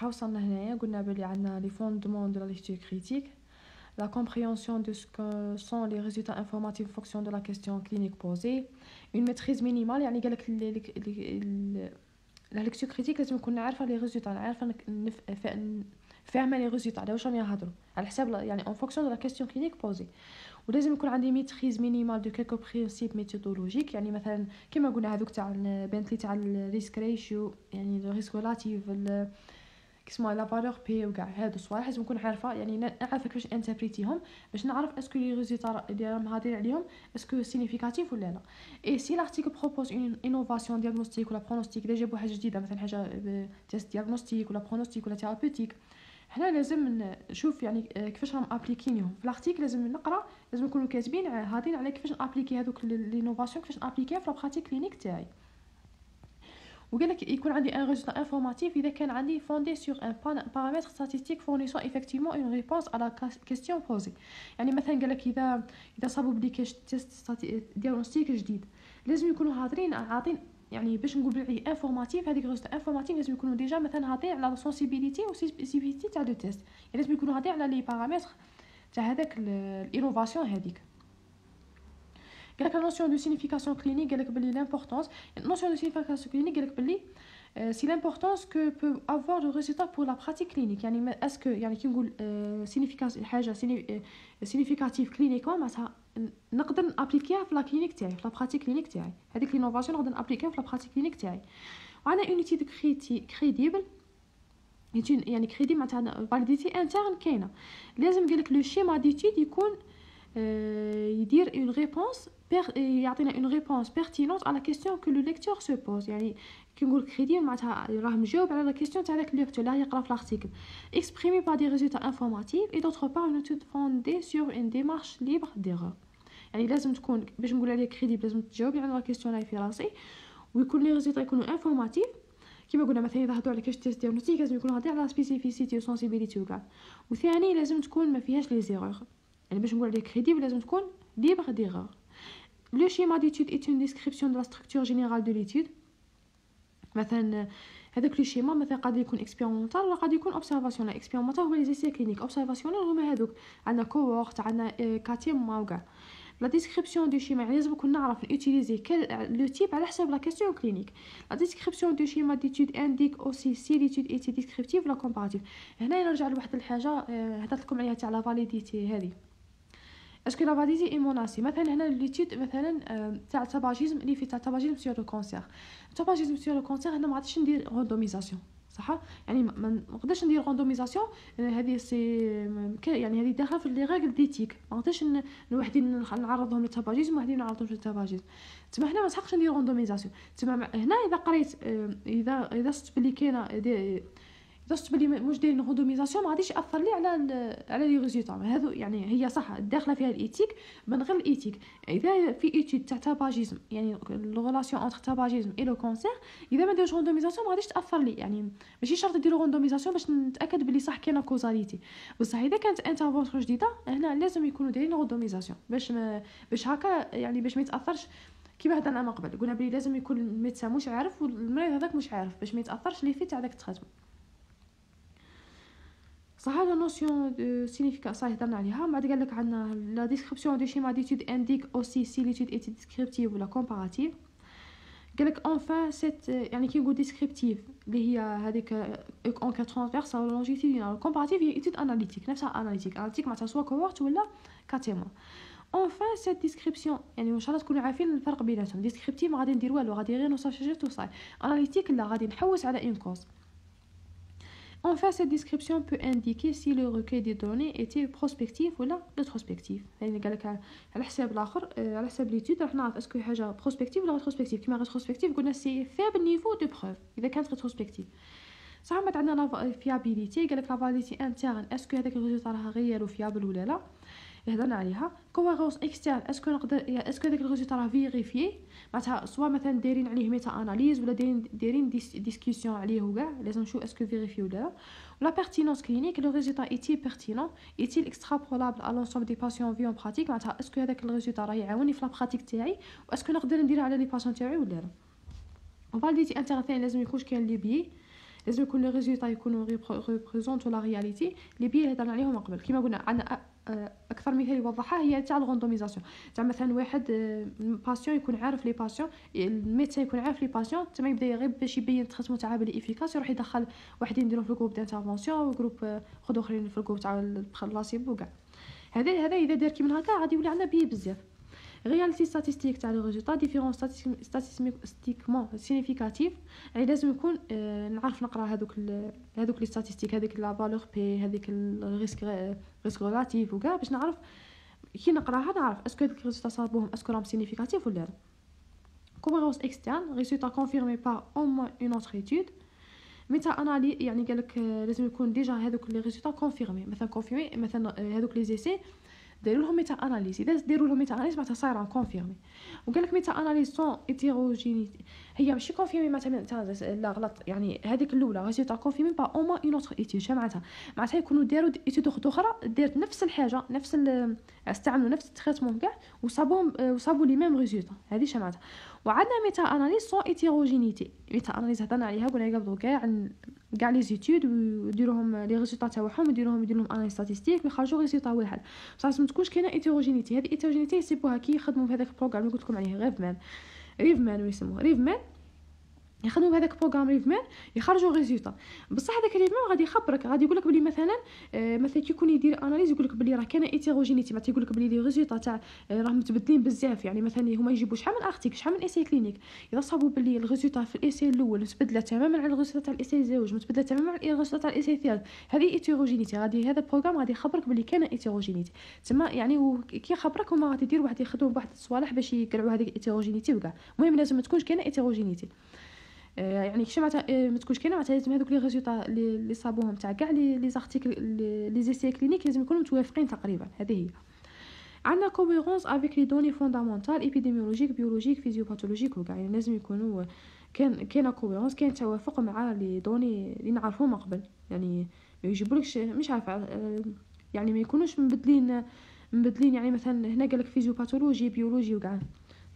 صح وصلنا هنايا قلنا بلي عندنا les fondements de la lecture critique la compréhension de ce que sont les résultats informatifs en fonction de la question clinique posée. Une maîtrise minimale يعني قالك la lecture critique لازم نكون عارفه les résultats عارفه فاهمه les résultats على واش راهم يهضروا؟ على حساب يعني en fonction de la question clinique posée ولازم يكون عندي maîtrise minimale de quelques principes méthodologiques يعني مثلا كيما قلنا هذوك تاع بنت لي تاع ال risk ratio يعني le risque relatif كيسموها la valeur p وكاع هادو الصوالح لازم نكون عارفة. يعني نعرف كيفاش interpréter هم باش نعرف est-ce que les résultats اللي راهم هادرين عليهم est-ce que significatifs ولا لا. et si l'article propose une innovation diagnostique ولا pronostique إذا جابوا حاجة جديدة مثلا حاجة test diagnostique ولا pronostique ولا thérapeutique حنا لازم نشوف يعني كيفاش راهم appliquer نيهم في l'article لازم نقرأ لازم نكونوا كاتبين هادين على كيفاش n'appliquer هذوك l'innovation كيفاش n'appliquer ها في la pratique clinique تاعي. وقال لك يكون عندي un résultat informatif إذا كان عندي fondé sur un paramètre statistique fournissant effectivement une réponse على question posée يعني مثلا قال لك اذا إذا صابوا بلي كاش test diagnostique جديد. لازم يكونوا هاضرين هاطين يعني باش نقول بلي informatif هذيك résultat informatif لازم يكونوا déjà مثلا هاطين على sensibilité و spécificité تاع le test يعني لازم يكونوا هاطين على les paramètres تاع هذاك ال innovation هذيك. قالك la notion de signification clinique قالك بلي l'importance notion de signification clinique قالك بلي c'est l'importance que peut avoir le résultat pour la pratique clinique يعني est-ce que يعني كي نقول signification حاجة significative cliniquement معناتها نقدر n'appliquer ها في la clinique تاعي في la pratique clinique تاعي هذيك l'innovation نقدر n'appliquer ها في la pratique clinique تاعي وعندنا une étude crédible يعني crédible معناتها validité interne كاينة لازم قالك le schéma d'étude يكون يدير une réponse يعطينا une réponse pertinente على question que le lecteur se pose يعني كي نقول crédible معناتها راه مجاوب على la question تاع داك lecteur اللي يقرا في l'article exprimée par des résultats informatifs et d'autre part une étude fondée sur une démarche libre d'erreurs يعني لازم تكون باش نقول عليها crédible لازم تجاوبي على la question اللي في راسي ويكون les résultats يكونوا informatifs كيما قلنا مثلا اذا هضروا على كاش test diagnostique لازم يكون هضر على spécificité و sensibilité وكاع وثاني لازم تكون ما فيهاش les erreurs يعني باش نقول عليه crédible لازم تكون libre d'erreurs le schéma d'étude est une description de la structure générale de l'étude مثلا هذاك le schéma مثلا قد يكون expérimental ولا قد يكون observationnel expérimental هو les essais cliniques observationnel هما هذوك عندنا cohorte عندنا cas-témoins وكاع la description du schéma يعني لازم نكون نعرف n'utiliser le type على حساب la question clinique la description du schéma d'étude indique aussi si l'étude était descriptive ولا comparative هنا نرجع لواحد الحاجة هضرت لكم عليها تاع la validité هذه est-ce que la validité est menacée مثلا هنا l'étude مثلا تاع ال tabagisme اللي في تاع ال tabagisme sur le cancer ال tabagisme sur le cancer هنا ما عادش ندير randomisation صح يعني ما نقدرش ندير randomisation هذه c'est يعني هذه داخله في les règles d'éthique ما نقدرش وحدين نعرضهم لل tabagisme وحدين نعرضهم لل tabagisme تما هنا ما نسحقش ندير randomisation تما هنا اذا قريت اذا اذا صبت بلي كاينة درت بلي مش دايرين randomisation ما غاديش ياثر لي على على les résultats هادو يعني هي صح داخلة فيها ال éthique من غير ال éthique. إذا في étude تاع tabagisme يعني le relation entre tabagisme et le cancer إذا ما ديرش randomisation ما غاديش تأثر لي. يعني ماشي شرط ديرو randomisation باش نتأكد بلي صح كاينة causalité بصح إذا كانت intervention جديدة هنا لازم يكونوا دايرين randomisation باش ما باش هكا يعني باش ما يتأثرش. كيما هضرنا من قبل قلنا بلي لازم يكون ال médecin مش عارف والمريض هذاك مش عارف باش ما يتأثرش لي في تاع داك ال traitement صح la notion de significa صح هضرنا عليها. بعد قال لك عندنا la description du schéma d'étude indique aussi si l'étude était descriptive ولا comparative قال لك enfin c'est يعني كي نقول descriptive اللي هي هذيك en cas transverse ولا longitudinale comparative هي étude analytique نفسها analytique analytique معناتها soit cohorte ولا كاتيمون enfin cette description يعني إن شاء الله تكونوا عارفين الفرق بيناتهم. descriptive غادي ندير والو غادي غير نوصف شجرته و ça y est analytique لا غادي نحوس على une cause Enfin, cette description peut indiquer si le recueil des données était prospectif ou لا rétrospectif يعني قال لك على حساب الآخر على حساب l'étude راح نعرف est-ce que حاجة prospective ولا rétrospective كيما rétrospective قلنا c'est faible niveau de preuve اذا كانت rétrospective صح بعد عندنا la fiabilité قال لك la validité interne est-ce que هذاك ال résultat راه غير و fiable ولا لا هضرنا عليها. cohérence externe est-ce que نقدر est-ce que داك ال résultat راه vérifié؟ معناتها soit مثلا دايرين عليه méta-analyse ولا دايرين دايرين discussion عليه وكاع لازم نشوف est-ce que vérifié ولا لا. ولا pertinence clinique le résultat était pertinent était extrapolable à l'ensemble des patients vus en pratique معناتها est-ce que هذاك ال résultat راه يعاوني في la pratique تاعي؟ و est-ce que نقدر نديرها على les patients تاعي ولا لا؟ و validité interne ثاني لازم يكونش كاين les biais لازم يكون les résultats يكونوا représentent la réalité les biais اللي هضرنا عليهم قبل. كيما قلنا عندنا أكثر مثال يوضحها هي تاع ال randomisation تاع مثلا واحد patient يكون عارف les patients ال médecin يكون عارف لي باسيون تما يبدأ غير باش يبين تاعها بلي efficace يروح يدخل واحدين يديروا في ال groupe d'intervention و groupe خد آخرين في ال groupe تاع البلاسيبو كاع. هذا هذا إذا دار كيما هكا غادي يولي عندنا biais بزاف. Réalité statistique تاع les résultats différence statistiquement significatif. يعني لازم يكون نعرف نقرا هذوك هذوك les statistiques هذيك la valeur p هذيك ال risque risque relatif وكاع باش نعرف كي نقراها نعرف est-ce que هذوك ال résultat صابوهم est-ce que راهم significatifs ولا لا cohérence externe résultat confirmé par au moins une autre étude méta-analyse يعني قالك لازم يكون déjà هذوك les résultats confirmés مثلا confirmés مثلا هذوك les essais داروا لهم méta-analyse إذا ديروا لهم méta-analyse معناتها صايره confirmée وقال لك méta-analyse sans hétérogénéité هي ماشي confirmée معناتها لا غلط. يعني هذيك الأولى résultat confirmé par au moins une autre étude معناتها؟ معناتها يكونوا داروا étude أخرى دارت نفس الحاجة نفس استعملوا نفس ال traitement كاع وصابوا وصابوا les mêmes résultats هذه معناتها؟ وعندنا méta-analyse sans hétérogénéité méta-analyse هضرنا عليها قلنا قبل كاع كاع les études ويديروهم les résultats تاعهم يديروهم يديروا لهم analyse statistique ويخرجوا résultat واحد. بصح ما تكونش كاينة hétérogénéité هذه hétérogénéité يسيبوها كي يخدموا في هذاك ال programme اللي قلت لكم عليه RevMan RevMan ويسموه RevMan يخدموا بهذاك ال programme RevMan يخرجوا résultat بصح هذاك RevMan غادي يخبرك غادي يقول لك بلي مثلا آه مثلا كي يكون يدير analyse يقول لك بلي راه كاينة hétérogénéité معناتها يقول لك بلي les résultats تاع آه راهم متبدلين بزاف. يعني مثلا هما يجيبوا شحال من article شحال من essai clinique إذا صابوا بلي ال résultat في ال essai الأول متبدلة تماما على ال résultat تاع ال essai الزوج متبدلة تماما على ال résultat تاع ال essai الثالث. هذه hétérogénéité غادي هذا ال programme غادي يخبرك بلي كاينة hétérogénéité تما يعني كي يخبرك هما غادي يديروا واحد يخدموا بواحد الصوالح باش يقلعوا هذيك ال hétérogénéité وكاع. المهم لازم ما تكونش كاينة hétérogénéité يعني كيش معناتها آه، ما تكونش كاينة معناتها لازم هذوك les résultats اللي صابوهم تاع كاع les articles les essais cliniques لازم يكونوا متوافقين تقريبا هذه هي. عندنا cohérence avec les données fondamentales épidémiologiques biologiques physiopathologiques وكاع. يعني لازم يكونوا كان كاينة cohérence كاين توافق مع les données اللي نعرفوهم قبل. يعني ما يجيبولكش مش عارفة آه، يعني ما يكونوش مبدلين مبدلين يعني مثلا هنا قالك physiopathologie biologie وكاع.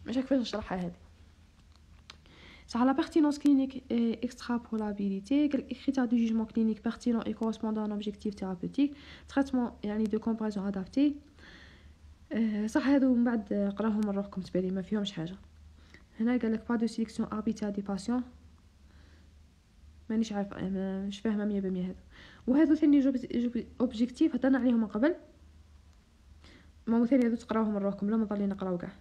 مش عارفة كيفاش نشرحها هذه. Clinique et extrapolabilité, quelques critères de jugement clinique pertinent et correspondant à un objectif thérapeutique, traitement يعني de comparaison adapté. صح هذو من بعد قراهم من روحكم تبالي ما فيهمش حاجة هنا قال لك pas de sélection arbitraire des patients مانيش عارفه مش فاهمه مية بمية هذا وهذو ثاني objectif هضرنا عليهم من قبل ما ثاني هذو تقراوهم من روحكم لا ما ضلي نقراو كاع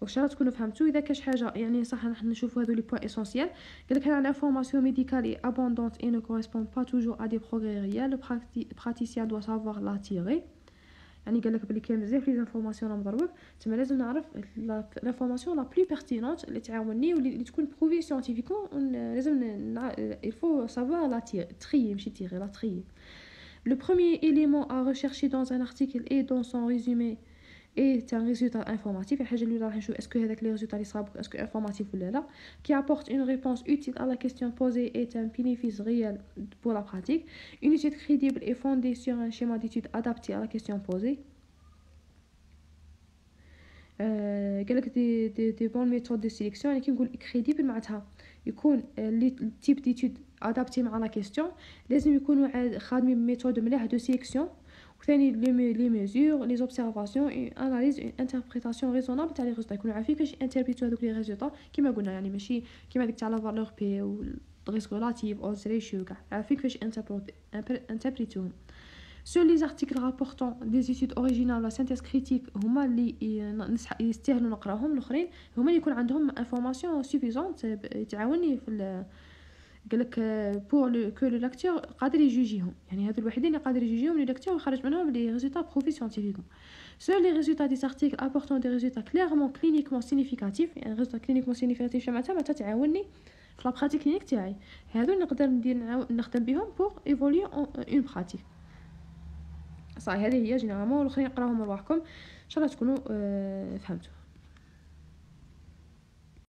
donc إن شاء الله تكونوا فهمتوا. إذا كاش حاجة يعني صح نحن نشوفوا هذو les points essentiels قالك هنا l'information médicale est abondante et ne correspond pas toujours à des progrès réels le praticien doit savoir la tirer يعني قال لك بلي كاين بزاف les informations راهم ضربوك تما لازم نعرف l'information la plus pertinente اللي تعاوني واللي تكون prouvée scientifiquement لازم il faut savoir la trier ماشي tirer la trier Le premier élément à rechercher dans un article et dans son résumé et c'est un résultat informatif الحاجة الاولى راح نشوف est-ce que هذاك les résultats اللي صابوك est-ce que informatif ولا لا qui apporte une réponse utile à la question posée est un bénéfice réel pour la pratique. Une étude crédible est fondée sur un schéma d'étude adapté à la question posée. قالك des des des bonnes méthodes de sélection يعني كي نقول crédible معناتها يكون les types d'étude adaptés مع la question لازم يكونوا خادمين ب méthode مليح de sélection وثاني les mesures les observations et analyses une interprétation raisonnable تاع les résultats يكونوا عارفين كيفاش interpréter هذوك les résultats كيما قلنا يعني ماشي كيما ديك تاع la valeur p و risque relatif odds ratio كاع عارفين كيفاش interpréter هم Sur les articles rapportant des études originales la synthèse critique هما اللي يستاهلوا نقراهم الاخرين هما اللي يكون عندهم information suffisante تعاوني في قالك pour le que le lecteur قادر يجوجيهم. يعني هادو الوحيدين اللي قادر يجوجيهم le lecteur ويخرج منهم les résultats prouvés scientifiquement seuls les résultats des articles apportant des résultats clairement cliniquement significatifs يعني résultats cliniquement significatifs معناتها معناتها تعاوني في la pratique clinique تاعي. هادو نقدر ندير نخدم بهم pour évoluer en pratique صحيح هذه هي جينيرالمون والآخرين قراهم رواحكم إن شاء الله تكونوا فهمتوا.